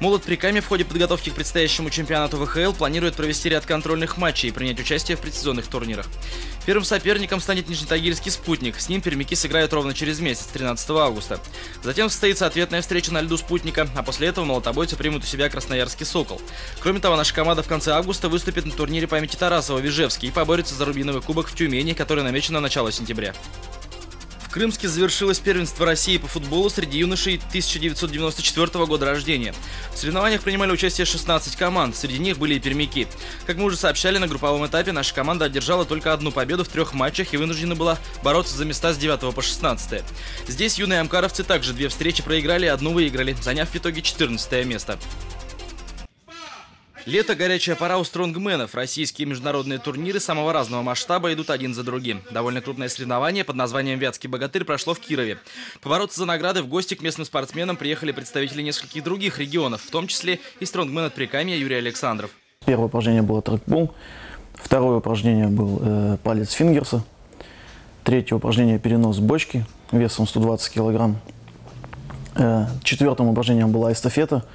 Молот Приками в ходе подготовки к предстоящему чемпионату ВХЛ планирует провести ряд контрольных матчей и принять участие в предсезонных турнирах. Первым соперником станет Нижнетагильский «Спутник». С ним пермяки сыграют ровно через месяц, 13 августа. Затем состоится ответная встреча на льду «Спутника», а после этого молотобойцы примут у себя Красноярский «Сокол». Кроме того, наша команда в конце августа выступит на турнире памяти Тарасова в Ижевске и поборется за Рубиновый кубок в Тюмени, который намечен на начало сентября. В Крымске завершилось первенство России по футболу среди юношей 1994 года рождения. В соревнованиях принимали участие 16 команд, среди них были и пермяки. Как мы уже сообщали, на групповом этапе наша команда одержала только одну победу в трех матчах и вынуждена была бороться за места с 9 по 16. Здесь юные амкаровцы также две встречи проиграли и одну выиграли, заняв в итоге 14 место. Лето – горячая пора у стронгменов. Российские международные турниры самого разного масштаба идут один за другим. Довольно крупное соревнование под названием «Вятский богатырь» прошло в Кирове. Побороться за награды в гости к местным спортсменам приехали представители нескольких других регионов, в том числе и стронгмен от Прикамья Юрий Александров. Первое упражнение было трекбол, второе упражнение был э, палец фингерса, третье упражнение перенос бочки весом 120 килограмм, э, четвертым упражнением была эстафета –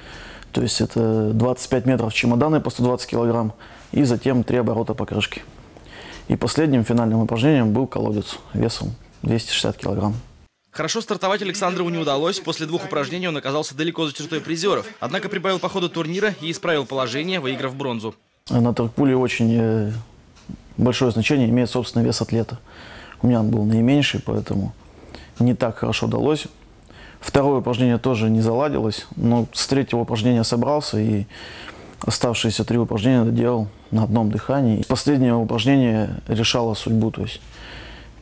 то есть это 25 метров чемоданы по 120 килограмм и затем три оборота по крышке. И последним финальным упражнением был колодец весом 260 килограмм. Хорошо стартовать Александрову не удалось. После двух упражнений он оказался далеко за чертой призеров. Однако прибавил по ходу турнира и исправил положение, выиграв бронзу. На торгпуле очень э, большое значение имеет собственный вес атлета. У меня он был наименьший, поэтому не так хорошо удалось. Второе упражнение тоже не заладилось, но с третьего упражнения собрался и оставшиеся три упражнения доделал на одном дыхании. Последнее упражнение решало судьбу, то есть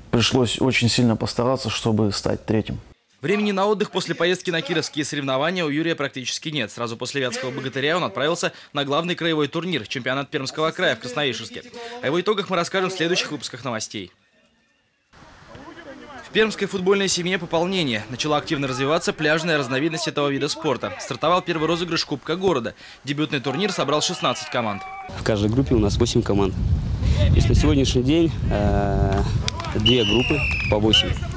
пришлось очень сильно постараться, чтобы стать третьим. Времени на отдых после поездки на кировские соревнования у Юрия практически нет. Сразу после Вятского богатыря он отправился на главный краевой турнир – чемпионат Пермского края в Красновишерске. О его итогах мы расскажем в следующих выпусках новостей. Пермской футбольной семье пополнение. Начала активно развиваться пляжная разновидность этого вида спорта. Стартовал первый розыгрыш Кубка города. Дебютный турнир собрал 16 команд. В каждой группе у нас 8 команд. И на сегодняшний день э, две группы по 8.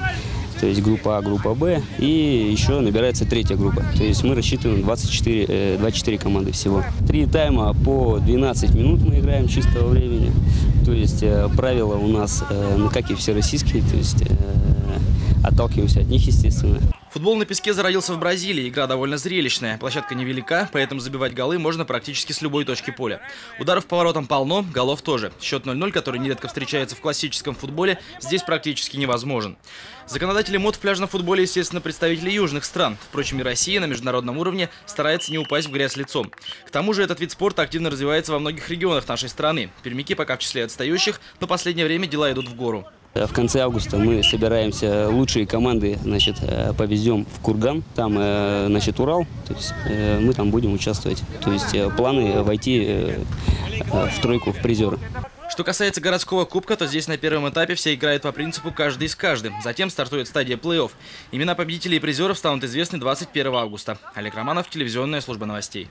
То есть группа А, группа Б. И еще набирается третья группа. То есть мы рассчитываем 24, э, 24 команды всего. Три тайма по 12 минут мы играем чистого времени. То есть э, правила у нас, э, ну, как и все российские, то есть э, отталкиваемся от них, естественно. Футбол на песке зародился в Бразилии. Игра довольно зрелищная. Площадка невелика, поэтому забивать голы можно практически с любой точки поля. Ударов по воротам полно, голов тоже. Счет 0-0, который нередко встречается в классическом футболе, здесь практически невозможен. Законодатели мод в пляжном футболе, естественно, представители южных стран. Впрочем, и Россия на международном уровне старается не упасть в грязь лицом. К тому же этот вид спорта активно развивается во многих регионах нашей страны. Пермяки пока в числе отстающих, но последнее время дела идут в гору. В конце августа мы собираемся, лучшие команды значит, э, повезем в Курган, там э, значит, Урал, то есть э, мы там будем участвовать. То есть планы войти в тройку, в призеры. Что касается городского кубка, то здесь на первом этапе все играют по принципу каждый с каждым. Затем стартует стадия плей-офф. Имена победителей и призеров станут известны 21 августа. Олег Романов, телевизионная служба новостей.